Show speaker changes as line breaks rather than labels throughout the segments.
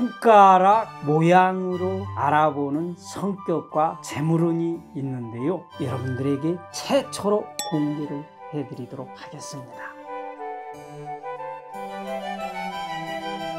손가락 모양으로 알아보는 성격과 재물운이 있는데요. 여러분들에게 최초로 공개를 해드리도록 하겠습니다.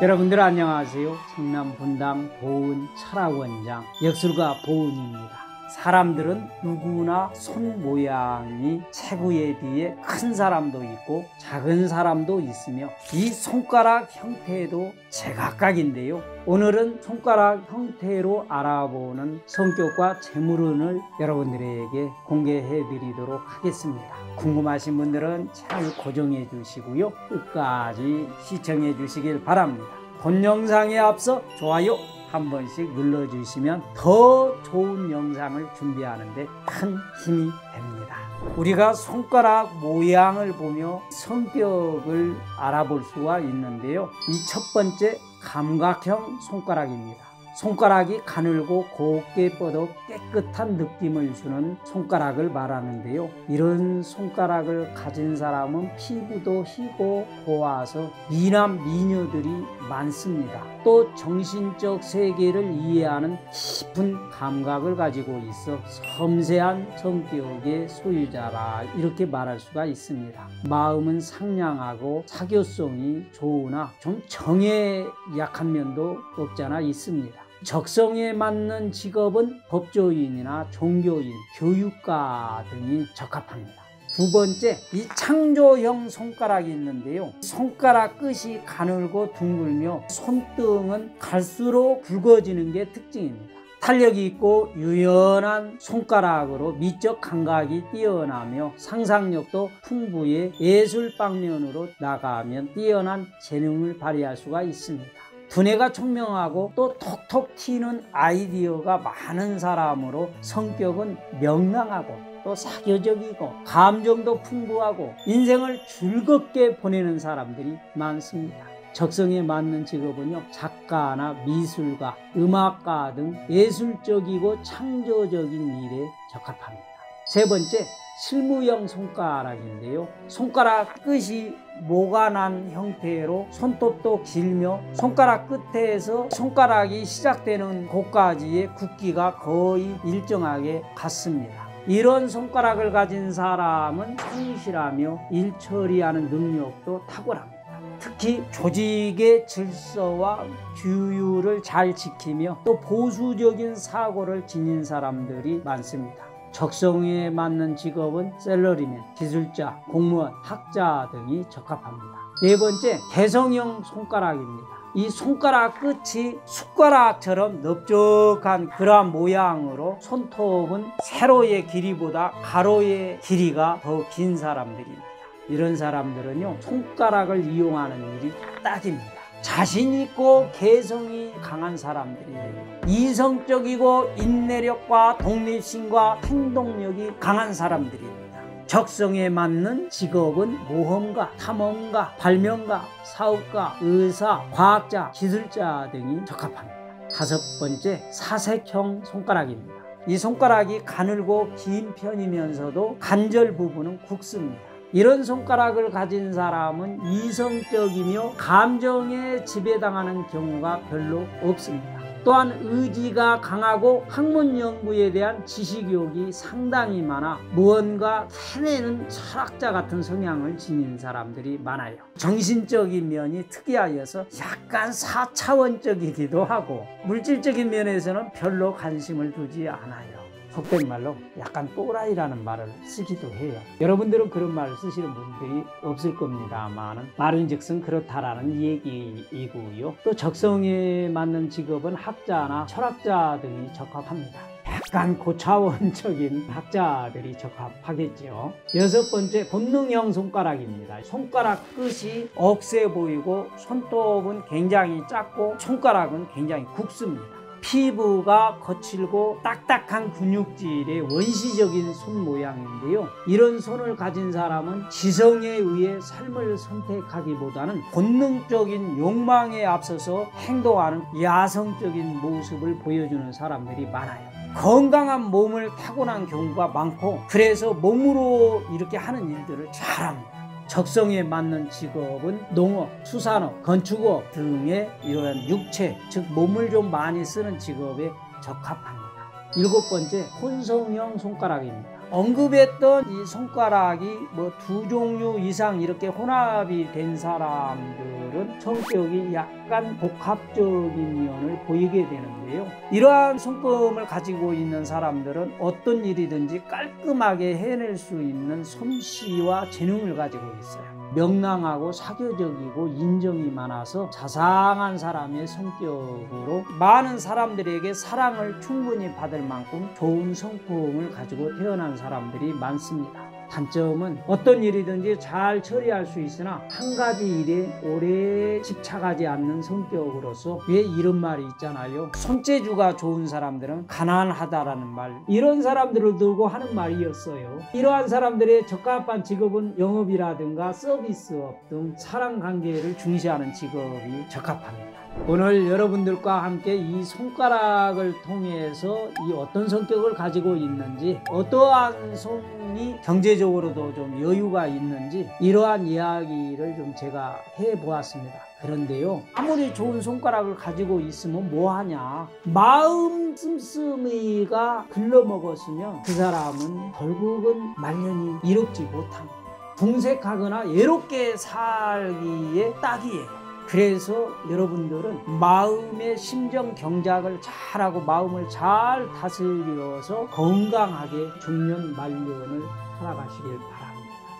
여러분들 안녕하세요. 성남 분당 보은 철학원장 역술가 보은입니다. 사람들은 누구나 손 모양이 체구에 비해 큰 사람도 있고 작은 사람도 있으며 이 손가락 형태도 제각각인데요. 오늘은 손가락 형태로 알아보는 성격과 재물운을 여러분들에게 공개해 드리도록 하겠습니다. 궁금하신 분들은 채널 고정해 주시고요. 끝까지 시청해 주시길 바랍니다. 본 영상에 앞서 좋아요 한 번씩 눌러주시면 더 좋은 영상을 준비하는데 큰 힘이 됩니다. 우리가 손가락 모양을 보며 성격을 알아볼 수가 있는데요. 이 첫 번째 감각형 손가락입니다. 손가락이 가늘고 곱게 뻗어 깨끗한 느낌을 주는 손가락을 말하는데요. 이런 손가락을 가진 사람은 피부도 희고 고와서 미남 미녀들이 많습니다. 또 정신적 세계를 이해하는 깊은 감각을 가지고 있어 섬세한 성격의 소유자라 이렇게 말할 수가 있습니다. 마음은 상냥하고 사교성이 좋으나 좀 정에 약한 면도 없잖아 있습니다. 적성에 맞는 직업은 법조인이나 종교인, 교육가 등이 적합합니다. 두 번째, 이 창조형 손가락이 있는데요. 손가락 끝이 가늘고 둥글며 손등은 갈수록 굵어지는 게 특징입니다. 탄력이 있고 유연한 손가락으로 미적 감각이 뛰어나며 상상력도 풍부해 예술 방면으로 나가면 뛰어난 재능을 발휘할 수가 있습니다. 두뇌가 총명하고 또 톡톡 튀는 아이디어가 많은 사람으로 성격은 명랑하고 또 사교적이고 감정도 풍부하고 인생을 즐겁게 보내는 사람들이 많습니다. 적성에 맞는 직업은요 작가나 미술가, 음악가 등 예술적이고 창조적인 일에 적합합니다. 세 번째 실무형 손가락인데요. 손가락 끝이 모가 난 형태로 손톱도 길며 손가락 끝에서 손가락이 시작되는 곳까지의 굵기가 거의 일정하게 같습니다. 이런 손가락을 가진 사람은 성실하며 일 처리하는 능력도 탁월합니다. 특히 조직의 질서와 규율을 잘 지키며 또 보수적인 사고를 지닌 사람들이 많습니다. 적성에 맞는 직업은 셀러리맨, 기술자, 공무원, 학자 등이 적합합니다. 네 번째, 개성형 손가락입니다. 이 손가락 끝이 숟가락처럼 넓적한 그러한 모양으로 손톱은 세로의 길이보다 가로의 길이가 더 긴 사람들입니다. 이런 사람들은요, 손가락을 이용하는 일이 딱입니다. 자신 있고 개성이 강한 사람들이에요. 이성적이고 인내력과 독립심과 행동력이 강한 사람들입니다. 적성에 맞는 직업은 모험가, 탐험가, 발명가, 사업가, 의사, 과학자, 기술자 등이 적합합니다. 다섯 번째, 사색형 손가락입니다. 이 손가락이 가늘고 긴 편이면서도 관절 부분은 굵습니다. 이런 손가락을 가진 사람은 이성적이며 감정에 지배당하는 경우가 별로 없습니다. 또한 의지가 강하고 학문 연구에 대한 지식욕이 상당히 많아 무언가 해내는 철학자 같은 성향을 지닌 사람들이 많아요. 정신적인 면이 특이하여서 약간 사차원적이기도 하고 물질적인 면에서는 별로 관심을 두지 않아요. 속된 말로 약간 또라이라는 말을 쓰기도 해요. 여러분들은 그런 말을 쓰시는 분들이 없을 겁니다만 말은 즉슨 그렇다라는 얘기이고요. 또 적성에 맞는 직업은 학자나 철학자 등이 적합합니다. 약간 고차원적인 학자들이 적합하겠죠. 여섯 번째 본능형 손가락입니다. 손가락 끝이 억세 보이고 손톱은 굉장히 작고 손가락은 굉장히 굵습니다. 피부가 거칠고 딱딱한 근육질의 원시적인 손 모양인데요. 이런 손을 가진 사람은 지성에 의해 삶을 선택하기보다는 본능적인 욕망에 앞서서 행동하는 야성적인 모습을 보여주는 사람들이 많아요. 건강한 몸을 타고난 경우가 많고 그래서 몸으로 이렇게 하는 일들을 잘합니다. 적성에 맞는 직업은 농업, 수산업, 건축업 등의 이러한 육체, 즉 몸을 좀 많이 쓰는 직업에 적합합니다. 일곱 번째, 혼성형 손가락입니다. 언급했던 이 손가락이 뭐 두 종류 이상 이렇게 혼합이 된 사람들은 성격이 약간 복합적인 면을 보이게 되는데요. 이러한 손금을 가지고 있는 사람들은 어떤 일이든지 깔끔하게 해낼 수 있는 솜씨와 재능을 가지고 있어요. 명랑하고 사교적이고 인정이 많아서 자상한 사람의 성격으로 많은 사람들에게 사랑을 충분히 받을 만큼 좋은 성품을 가지고 태어난 사람들이 많습니다. 단점은 어떤 일이든지 잘 처리할 수 있으나 한 가지 일에 오래 집착하지 않는 성격으로서 왜 이런 말이 있잖아요. 손재주가 좋은 사람들은 가난하다라는 말. 이런 사람들을 들고 하는 말이었어요. 이러한 사람들의 적합한 직업은 영업이라든가 서비스업 등 사람 관계를 중시하는 직업이 적합합니다. 오늘 여러분들과 함께 이 손가락을 통해서 이 어떤 성격을 가지고 있는지 어떠한 손이 경제적으로도 좀 여유가 있는지 이러한 이야기를 좀 제가 해 보았습니다. 그런데요, 아무리 좋은 손가락을 가지고 있으면 뭐하냐? 마음 씀씀이가 글러먹었으면 그 사람은 결국은 말년이 이롭지 못합니다. 궁색하거나 외롭게 살기에 딱이에요. 그래서 여러분들은 마음의 심정 경작을 잘하고 마음을 잘 다스려서 건강하게 중년 말년을 살아가시길 바랍니다.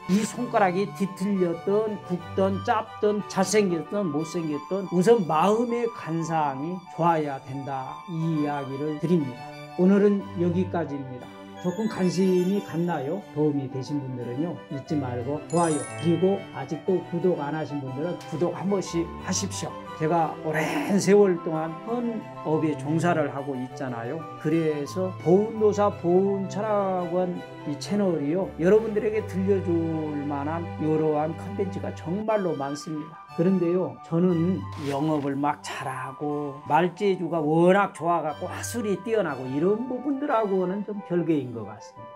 이 손가락이 뒤틀렸던 굽던 짧던 잘생겼던 못생겼던 우선 마음의 간상이 좋아야 된다 이 이야기를 드립니다. 오늘은 여기까지입니다. 조금 관심이 갔나요? 도움이 되신 분들은요 잊지 말고 좋아요 그리고 아직도 구독 안 하신 분들은 구독 한 번씩 하십시오. 제가 오랜 세월 동안 헌업에 종사를 하고 있잖아요. 그래서 보훈도사 보훈철학원 이 채널이요 여러분들에게 들려줄 만한 이러한 컨텐츠가 정말로 많습니다 그런데요 저는 영업을 막 잘하고 말재주가 워낙 좋아갖고 화술이 뛰어나고 이런 부분들하고는 좀 별개인 것 같습니다.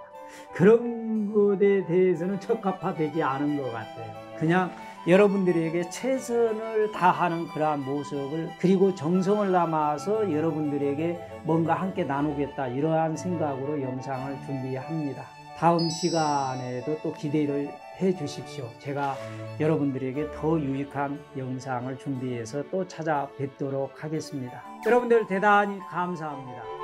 그런 것에 대해서는 적합화되지 않은 것 같아요. 그냥 여러분들에게 최선을 다하는 그러한 모습을 그리고 정성을 담아서 여러분들에게 뭔가 함께 나누겠다 이러한 생각으로 영상을 준비합니다. 다음 시간에도 또 기대를 해 주십시오. 제가 여러분들에게 더 유익한 영상을 준비해서 또 찾아뵙도록 하겠습니다. 여러분들 대단히 감사합니다.